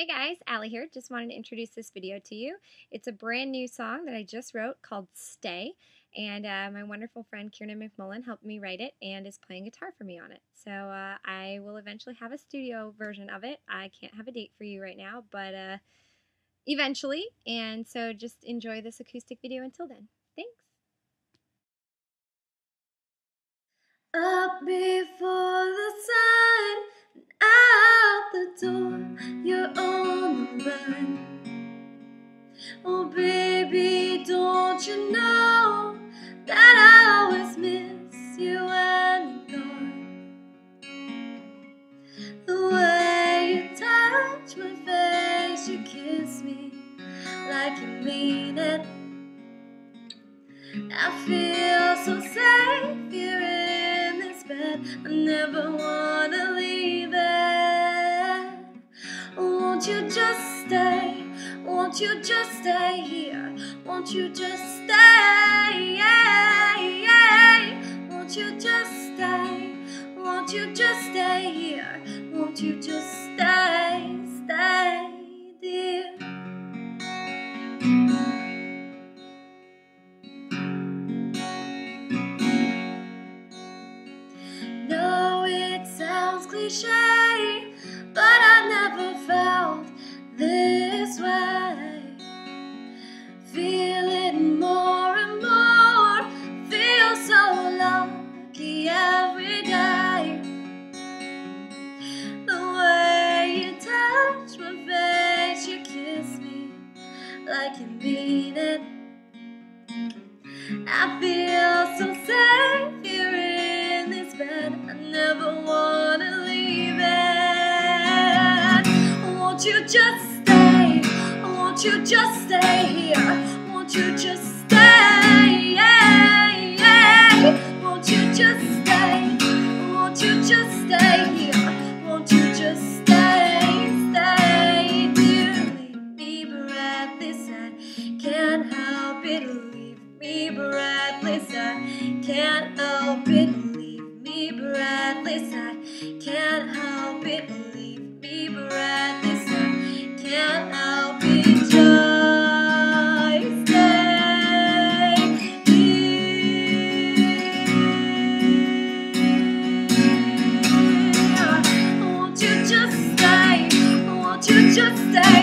Hey guys, Ally here. Just wanted to introduce this video to you. It's a brand new song that I just wrote called Stay, and uh, my wonderful friend Kiernan McMullan helped me write it and is playing guitar for me on it. So uh, I will eventually have a studio version of it. I can't have a date for you right now, but uh, eventually. And so just enjoy this acoustic video until then. Thanks. Up before you're on the run. Oh, baby, don't you know that I always miss you when you're gone? The way you touch my face, you kiss me like you mean it. I feel so safe here in this bed. I never wanna Won't you just stay here? Won't you just stay? Won't you just stay? Won't you just stay here? Won't you just stay? Stay, dear. No, it sounds cliche, but I never felt this like you mean it. I feel so safe here in this bed. I never wanna leave it. Won't you just stay? Won't you just stay here? Won't you just stay? Won't you just stay? Won't you just stay here? I can't help it. Leave me breathless. I can't help it. Leave me breathless. I can't help it. Won't you just stay. Won't you just stay?